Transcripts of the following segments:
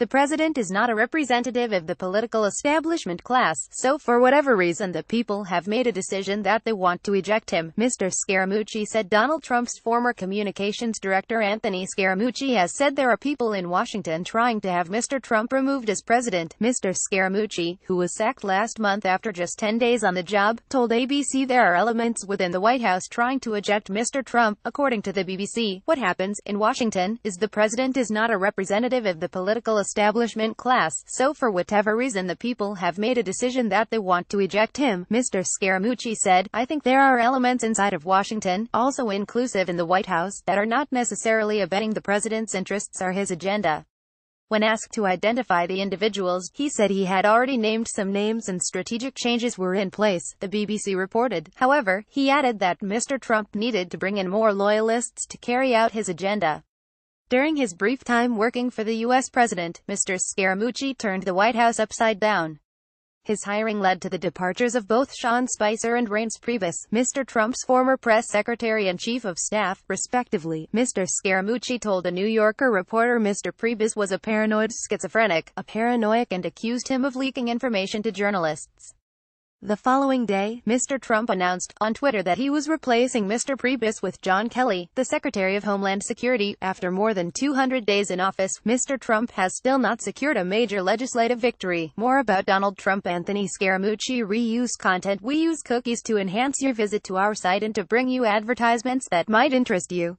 The president is not a representative of the political establishment class, so for whatever reason the people have made a decision that they want to eject him, Mr. Scaramucci said Donald Trump's former communications director Anthony Scaramucci has said there are people in Washington trying to have Mr. Trump removed as president. Mr. Scaramucci, who was sacked last month after just 10 days on the job, told ABC there are elements within the White House trying to eject Mr. Trump, according to the BBC. What happens in Washington is the president is not a representative of the political establishment class, so for whatever reason the people have made a decision that they want to eject him, Mr. Scaramucci said. I think there are elements inside of Washington, also inclusive in the White House, that are not necessarily abetting the president's interests or his agenda. When asked to identify the individuals, he said he had already named some names and strategic changes were in place, the BBC reported. However, he added that Mr. Trump needed to bring in more loyalists to carry out his agenda. During his brief time working for the U.S. president, Mr. Scaramucci turned the White House upside down. His hiring led to the departures of both Sean Spicer and Reince Priebus, Mr. Trump's former press secretary and chief of staff, respectively. Mr. Scaramucci told a New Yorker reporter Mr. Priebus was a paranoid schizophrenic, a paranoiac and accused him of leaking information to journalists. The following day, Mr. Trump announced on Twitter that he was replacing Mr. Priebus with John Kelly, the Secretary of Homeland Security. After more than 200 days in office, Mr. Trump has still not secured a major legislative victory. More about Donald Trump Anthony Scaramucci reuse content We use cookies to enhance your visit to our site and to bring you advertisements that might interest you.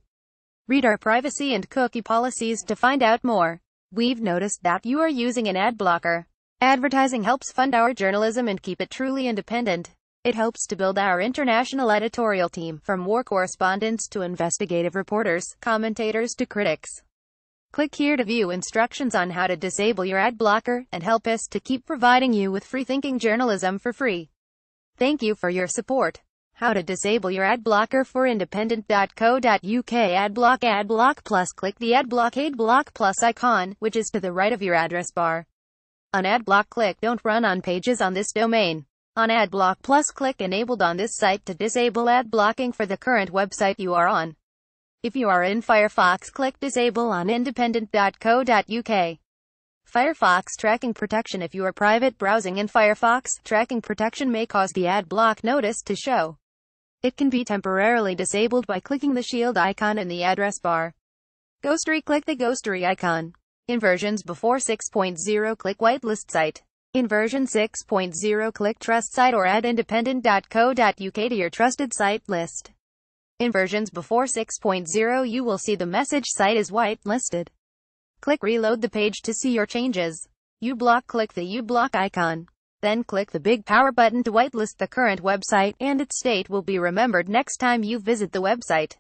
Read our privacy and cookie policies to find out more. We've noticed that you are using an ad blocker. Advertising helps fund our journalism and keep it truly independent. It helps to build our international editorial team, from war correspondents to investigative reporters, commentators to critics. Click here to view instructions on how to disable your ad blocker, and help us to keep providing you with free-thinking journalism for free. Thank you for your support. How to disable your ad blocker for independent.co.uk Adblock Adblock Plus Click the Adblock Adblock Plus icon, which is to the right of your address bar. On AdBlock click Don't run on pages on this domain. On AdBlock Plus click Enabled on this site to disable ad blocking for the current website you are on. If you are in Firefox click Disable on independent.co.uk. Firefox Tracking Protection If you are private browsing in Firefox, tracking protection may cause the ad block notice to show. It can be temporarily disabled by clicking the shield icon in the address bar. Ghostery Click the Ghostery icon. In versions before 6.0 click whitelist site. In version 6.0 click trust site or add independent.co.uk to your trusted site list. Inversions before 6.0 you will see the message site is whitelisted. Click reload the page to see your changes. uBlock click the uBlock icon. Then click the big power button to whitelist the current website, and its state will be remembered next time you visit the website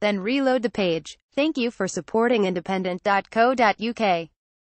then reload the page. Thank you for supporting independent.co.uk.